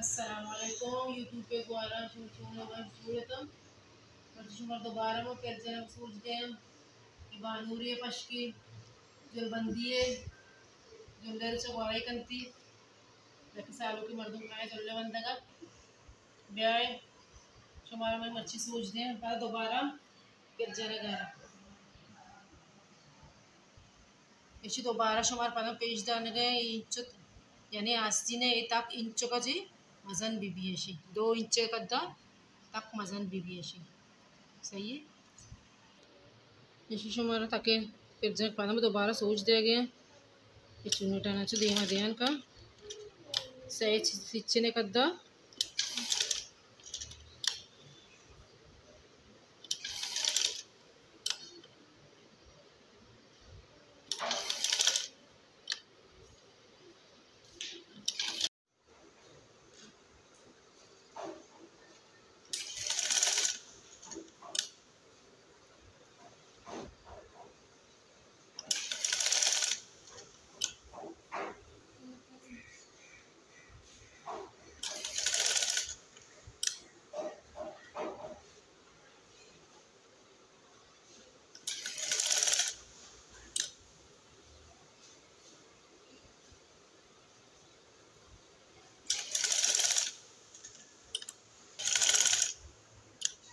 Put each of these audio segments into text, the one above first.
असलकुम यूट्यूब पे द्वारा सूरतम शुमर दोबारा वो कर जन सूझ गए बानूरी पशकी जुलबंदी है जुलर चौबाई कंती लेकिन सालों की मर्दों खाए जुल्ले बंदगा ब्याह शुमार में मच्छी सूझ दें पर दोबारा कर जन गया इसी दोबारा शुमार पना पेश दान गए इंच यानी आस्तीने तक इंच का जी। मज़न बीबी अशी दो इंच कद्दा तक मज़न बीबी अशी सही है? इसी शुमारा ताकि फिर जब पाना में दोबारा सोच दिया गया। ये चुनी टाना चाहिए देहा ध्यान का। सही सिच्चने कद्दा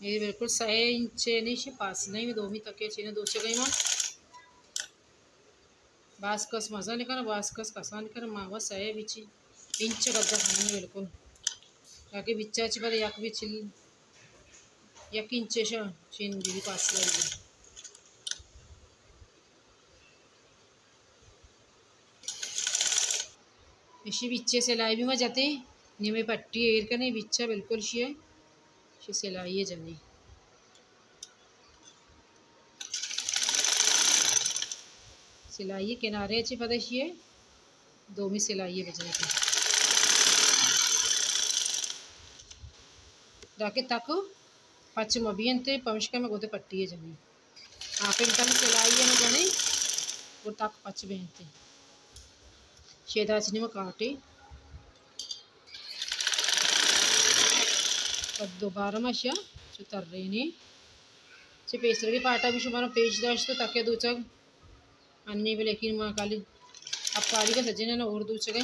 ये बिल्कुल सह इंच नहीं पास මේ බිල්කුල් 6 ඉන්චේනි පාස්නයි දෝමි තකේ චින දෝෂගයිම बास्कस मसाले कर, बास्कस कसान कर मावा सहे बिची पिंच गद्दा खाने बिल्कुल। ताकि बिच्चा अच्छी पर यक भी छिल यक इंचे शा चीन दीदी पास लगी इसी बिच्चे से लाई भी मैं जाते निमे पट्टी एर का नहीं बिच्चा बिल्कुल शी है। अशी सिलाई जानी सिलाई किनारे, अच्छी पदशी है दो भी सिलाई बजने की। राके तक, पच ते पमशका में गोते पट्टी है जानी आप इनका सिलाई है जाने। वो तक पच बेनते छेदाचनी में काटे। दोबारा रही नहीं। न्ही पेस्टर के पाटा भी शुमार पेज जाय आसता ताके भी लेकिन बेलेकी काली काली कसजे ना और दिवचाक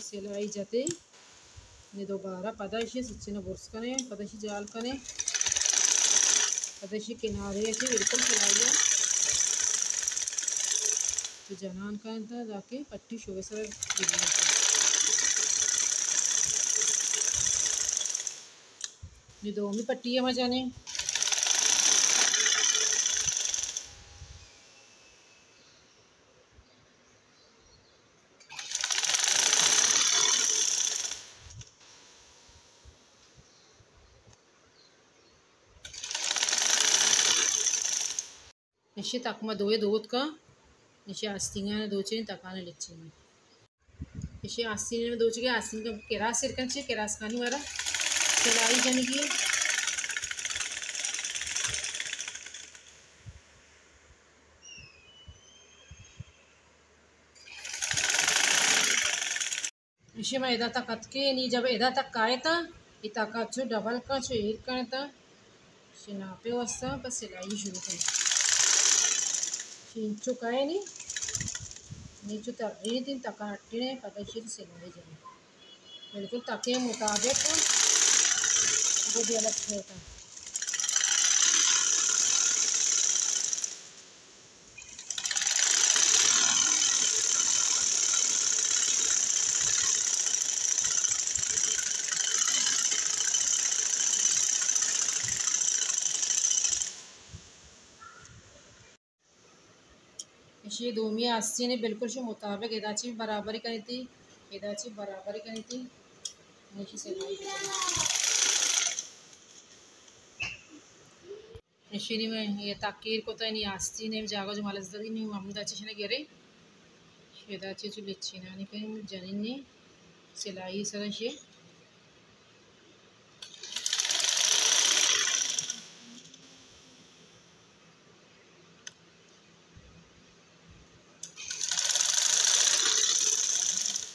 सिलाई जाते दोबारा पदशि स्विचन बुर्सकने पदशि जालकने पदशि किनारे से बिल्कुल चलाइए तो जनान का अंदर जाके पट्टी शुगर से ये दो में पट्टी है मजाने निश्चे तकमा दोये दोत का निश्चे आस्तिंगा ने दोचे तकाने में निश्चे आस्तीने में दोचे आस्तीन का केरास सिरकन से केरास खानी वाला। सिलाई जन की। निश्चे में इधर तक कत के नहीं, जब इधर तक काए था इतना का डबल का छो एक का था, शिनापे वस्ता, बस सिलाई शुरू करें। చించుకాయని नीचू तर्री थी तका हट्टी पदशीर सिलाई जाए बिल्कुल तके मुताबिक वो भी अलग होता है अशी दोन्ही आस्तीने बिलकुल मुताबिक येदाची बराबरी करी थी। येदाची बराबरी करी थी। सिलाई अशी ये ताकीर को तो नहीं आस्ती ने जागा जो मला जाती नी ममदाची शने गेरे। शेदाची जो लिच्छी ना आणि काही जनींनी सिलाई सरशी એમાં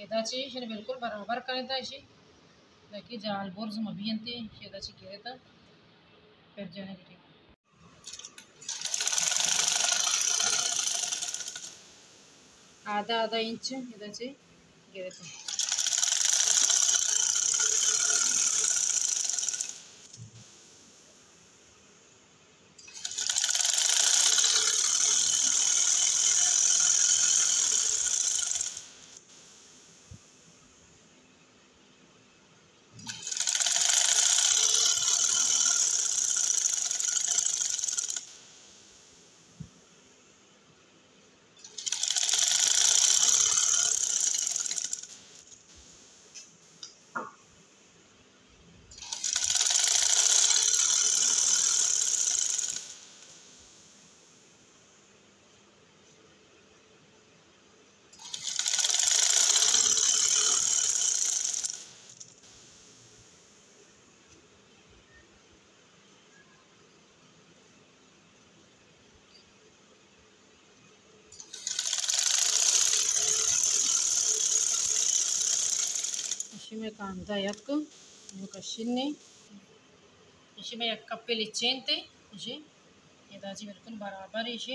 इशीने बिल्कुल बराबर करेता इसे ताकि जाल बोर्ज मबियंते शेदाची गिरे था फिर जाने है आधा आधा इंच येदाचे गिरे था Lasciami canta, ecco, un cascinni. इसमें एक कप्पे लिच्चेन थे इसे ये दाजी बिल्कुल बराबर है इसे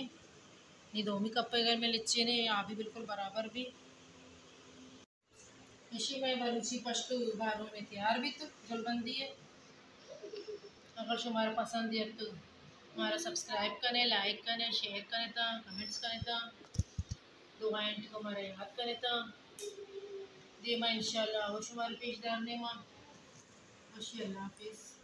ये दो भी कप्पे अगर मैं लिच्चे ने आप भी बिल्कुल बराबर भी। इसी में बलूची पश्तो बारों में तैयार भी तो जलबंदी है। अगर तुम्हारा पसंद है तो हमारा सब्सक्राइब करें लाइक करें शेयर करें था कमेंट्स करें था दो घंटे को याद करें था दे मैं इंशाल्लाह और शुमार पेश डालने में खुशी अल्लाह हाफिज़